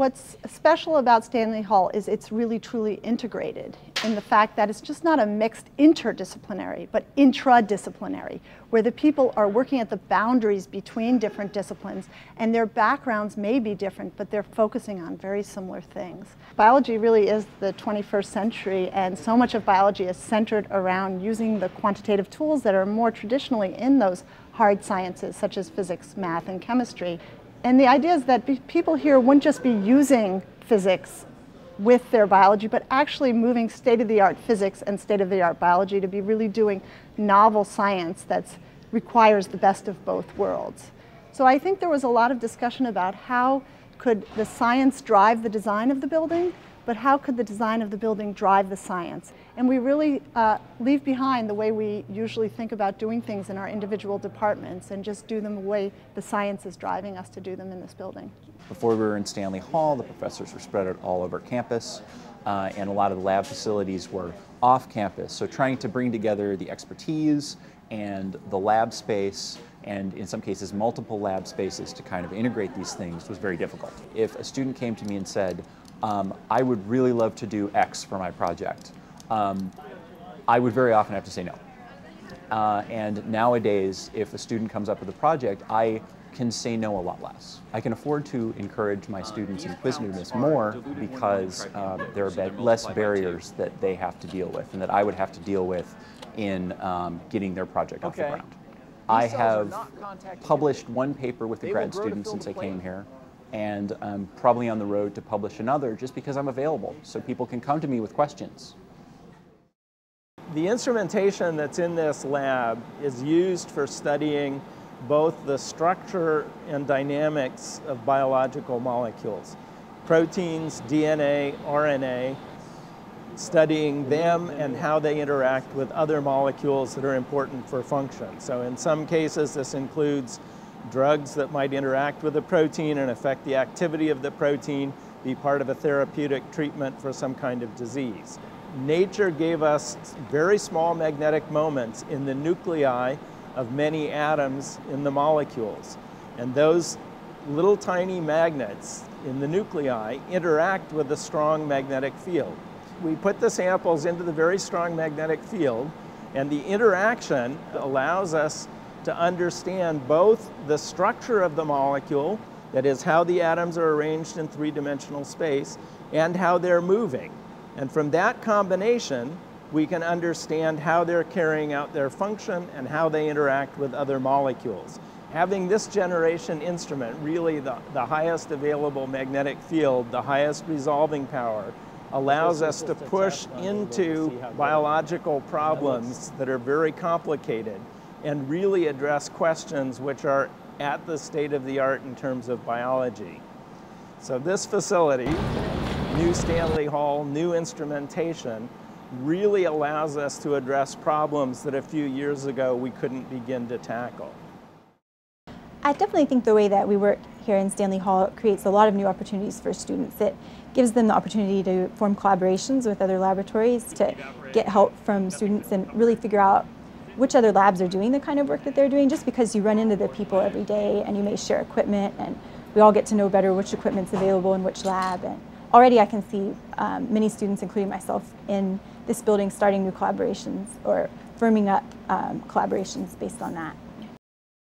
what's special about Stanley Hall is it's really truly integrated in the fact that it's just not a mixed interdisciplinary, but intradisciplinary, where the people are working at the boundaries between different disciplines and their backgrounds may be different, but they're focusing on very similar things. Biology really is the 21st century and so much of biology is centered around using the quantitative tools that are more traditionally in those hard sciences such as physics, math, and chemistry and the idea is that people here wouldn't just be using physics with their biology, but actually moving state-of-the-art physics and state-of-the-art biology to be really doing novel science that requires the best of both worlds. So I think there was a lot of discussion about how could the science drive the design of the building, but how could the design of the building drive the science? And we really uh, leave behind the way we usually think about doing things in our individual departments and just do them the way the science is driving us to do them in this building. Before we were in Stanley Hall, the professors were spread out all over campus. Uh, and a lot of the lab facilities were off campus. So trying to bring together the expertise and the lab space and in some cases multiple lab spaces to kind of integrate these things was very difficult. If a student came to me and said, um, I would really love to do X for my project. Um, I would very often have to say no. Uh, and nowadays, if a student comes up with a project, I can say no a lot less. I can afford to encourage my students' inquisitiveness more because um, there are less barriers that they have to deal with and that I would have to deal with in um, getting their project off the ground. I have published one paper with a grad student since I came here and I'm probably on the road to publish another just because I'm available so people can come to me with questions. The instrumentation that's in this lab is used for studying both the structure and dynamics of biological molecules, proteins, DNA, RNA, studying them and how they interact with other molecules that are important for function. So in some cases this includes drugs that might interact with the protein and affect the activity of the protein, be part of a therapeutic treatment for some kind of disease. Nature gave us very small magnetic moments in the nuclei of many atoms in the molecules. And those little tiny magnets in the nuclei interact with a strong magnetic field. We put the samples into the very strong magnetic field and the interaction allows us to understand both the structure of the molecule, that is how the atoms are arranged in three-dimensional space, and how they're moving. And from that combination, we can understand how they're carrying out their function and how they interact with other molecules. Having this generation instrument, really the, the highest available magnetic field, the highest resolving power, allows us to push into biological problems that are very complicated and really address questions which are at the state of the art in terms of biology. So this facility, new Stanley Hall, new instrumentation, really allows us to address problems that a few years ago we couldn't begin to tackle. I definitely think the way that we work here in Stanley Hall creates a lot of new opportunities for students. It gives them the opportunity to form collaborations with other laboratories, to get help from students and really figure out which other labs are doing the kind of work that they're doing just because you run into the people every day and you may share equipment and we all get to know better which equipment's available in which lab and already I can see um, many students including myself in this building starting new collaborations or firming up um, collaborations based on that.